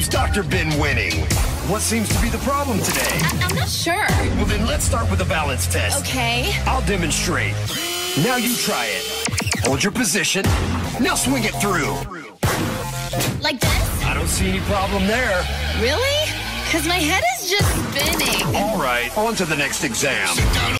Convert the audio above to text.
Dr. Ben Winning. What seems to be the problem today? I- I'm not sure. Well, then let's start with a balance test. Okay. I'll demonstrate. Now you try it. Hold your position. Now swing it through. Like this? I don't see any problem there. Really? Because my head is just spinning. All right, on to the next exam.